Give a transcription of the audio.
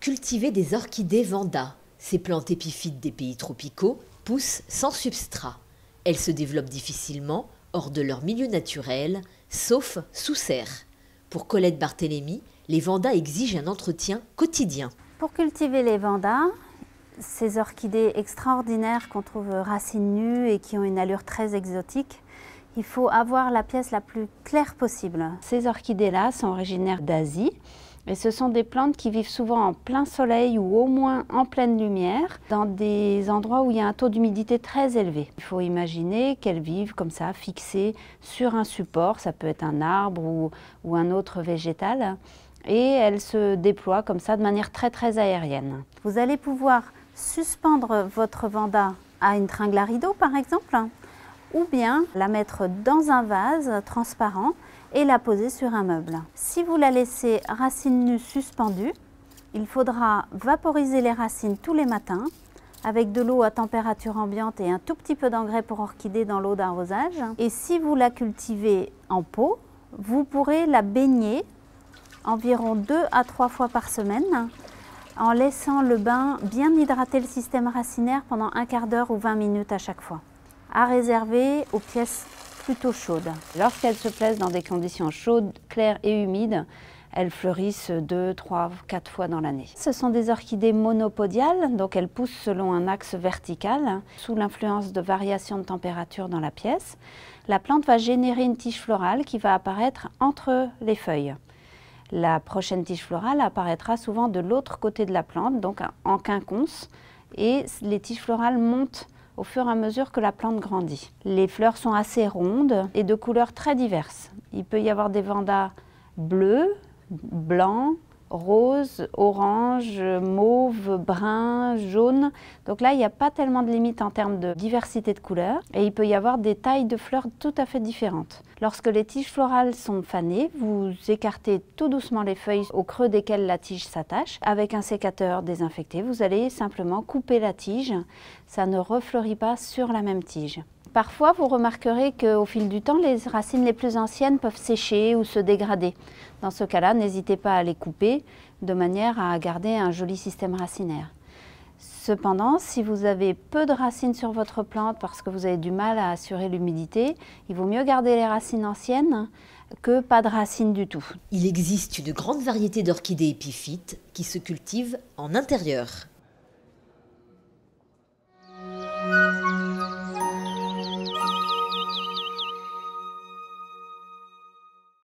Cultiver des orchidées vanda. Ces plantes épiphytes des pays tropicaux poussent sans substrat. Elles se développent difficilement hors de leur milieu naturel, sauf sous serre. Pour Colette Barthélémy, les vandas exigent un entretien quotidien. Pour cultiver les vandas, ces orchidées extraordinaires qu'on trouve racines nues et qui ont une allure très exotique, il faut avoir la pièce la plus claire possible. Ces orchidées-là sont originaires d'Asie et ce sont des plantes qui vivent souvent en plein soleil ou au moins en pleine lumière, dans des endroits où il y a un taux d'humidité très élevé. Il faut imaginer qu'elles vivent comme ça, fixées sur un support, ça peut être un arbre ou, ou un autre végétal, et elles se déploient comme ça de manière très très aérienne. Vous allez pouvoir suspendre votre vanda à une tringle à rideau par exemple, ou bien la mettre dans un vase transparent et la poser sur un meuble. Si vous la laissez racine nue suspendue, il faudra vaporiser les racines tous les matins avec de l'eau à température ambiante et un tout petit peu d'engrais pour orchidée dans l'eau d'arrosage. Et si vous la cultivez en pot, vous pourrez la baigner environ deux à trois fois par semaine en laissant le bain bien hydrater le système racinaire pendant un quart d'heure ou 20 minutes à chaque fois. À réserver aux pièces plutôt chaudes. Lorsqu'elles se placent dans des conditions chaudes, claires et humides, elles fleurissent deux, trois, quatre fois dans l'année. Ce sont des orchidées monopodiales, donc elles poussent selon un axe vertical, sous l'influence de variations de température dans la pièce. La plante va générer une tige florale qui va apparaître entre les feuilles. La prochaine tige florale apparaîtra souvent de l'autre côté de la plante, donc en quinconce, et les tiges florales montent au fur et à mesure que la plante grandit. Les fleurs sont assez rondes et de couleurs très diverses. Il peut y avoir des vendas bleus, blancs, rose, orange, mauve, brun, jaune. Donc là, il n'y a pas tellement de limite en termes de diversité de couleurs et il peut y avoir des tailles de fleurs tout à fait différentes. Lorsque les tiges florales sont fanées, vous écartez tout doucement les feuilles au creux desquelles la tige s'attache. Avec un sécateur désinfecté, vous allez simplement couper la tige. Ça ne refleurit pas sur la même tige. Parfois, vous remarquerez qu'au fil du temps, les racines les plus anciennes peuvent sécher ou se dégrader. Dans ce cas-là, n'hésitez pas à les couper de manière à garder un joli système racinaire. Cependant, si vous avez peu de racines sur votre plante parce que vous avez du mal à assurer l'humidité, il vaut mieux garder les racines anciennes que pas de racines du tout. Il existe une grande variété d'orchidées épiphytes qui se cultivent en intérieur.